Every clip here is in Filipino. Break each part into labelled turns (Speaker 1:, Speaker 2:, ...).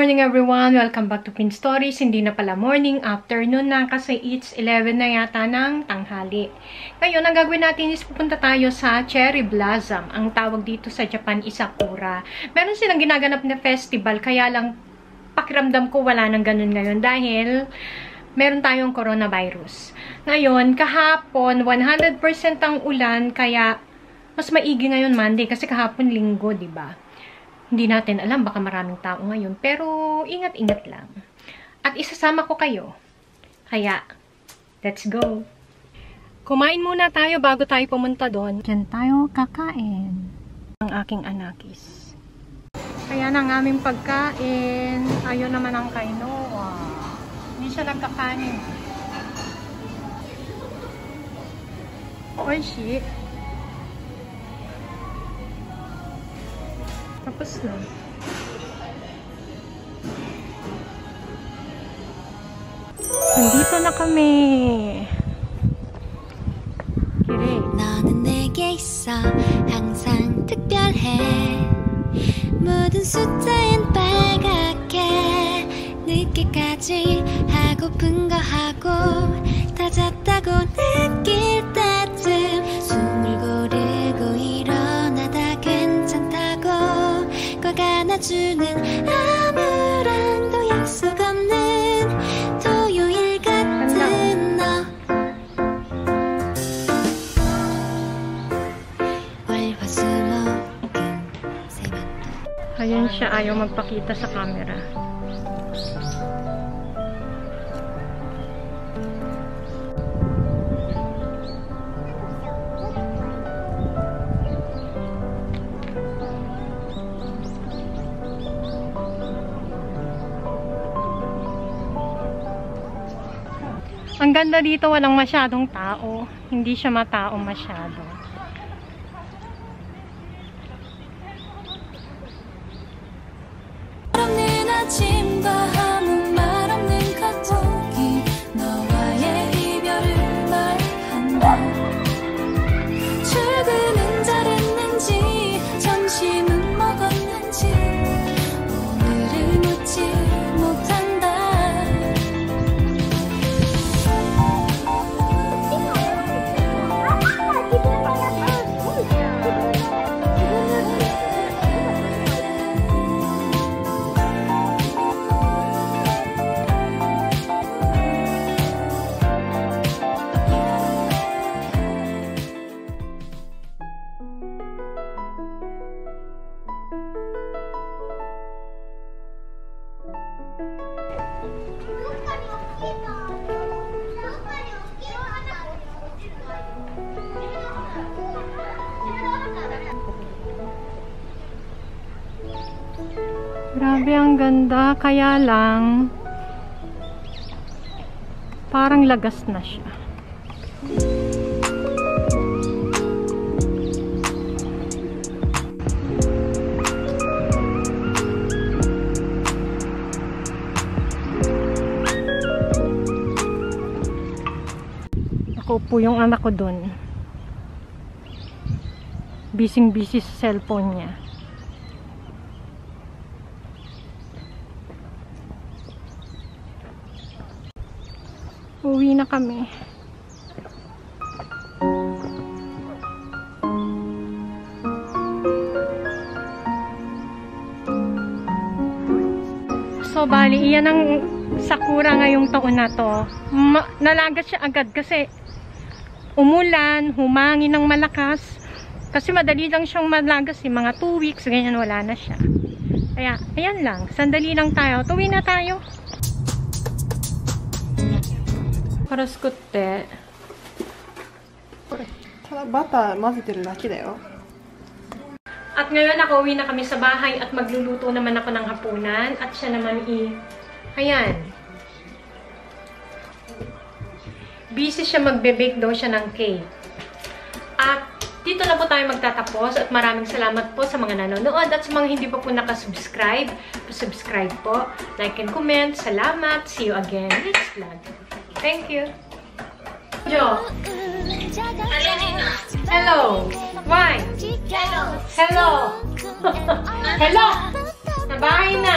Speaker 1: morning everyone! Welcome back to Pin Stories. Hindi na pala morning, afternoon na kasi it's 11 na yata ng tanghali. Ngayon, ang gagawin natin is pupunta tayo sa Cherry Blossom. Ang tawag dito sa Japan, Isakura. Meron silang ginaganap na festival, kaya lang pakiramdam ko wala nang ganun ngayon dahil meron tayong coronavirus. Ngayon, kahapon, 100% ang ulan, kaya mas maigi ngayon Monday kasi kahapon linggo, 'di ba? Hindi natin alam, baka maraming tao ngayon. Pero, ingat-ingat lang. At isasama ko kayo. Kaya, let's go! Kumain muna tayo bago tayo pumunta doon. Diyan tayo kakain. Ang aking anakis. Kaya ng aming pagkain. Ayun naman ang kay Noah. Hindi siya nagkakanin. Oishi. Na. Nandito na.
Speaker 2: 너는 내게 있어 항상 특별해 모든 숫자엔 빨갛게 늦게까지 하고픈 거 하고 다 잤다고 느
Speaker 1: Ayan siya, ayaw magpakita sa camera. Ang ganda dito, walang masyadong tao. Hindi siya matao masyado. Grabe ang ganda, kaya lang parang lagas na siya. Ako po yung anak ko dun. Bising-busy sa cellphone niya. Uwi na kami. So, bali, iyan ang sakura ngayong taon na to. Ma nalagas siya agad kasi umulan, humangin ng malakas. Kasi madali lang siyang malagas, eh, mga 2 weeks, ganyan wala na siya. Kaya, ayan lang, sandali lang tayo. Tuwi na tayo. から作って
Speaker 3: ただバター混ぜてるだけだよ
Speaker 1: At ngayon nakauwi na kami sa bahay at magluluto naman ako ng hapunan at siya naman i... Ayan. Busy siya magbe-bake daw siya ng cake. At dito na po tayo magtatapos at maraming salamat po sa mga nanonood at sa mga hindi pa po nakasubscribe. Subscribe po. Like and comment. Salamat. See you again next vlog. Thank you. Jo. Hello. Why? Hello. Hello. Hello. Nabahay na.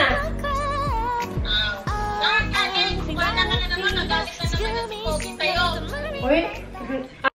Speaker 1: Uy.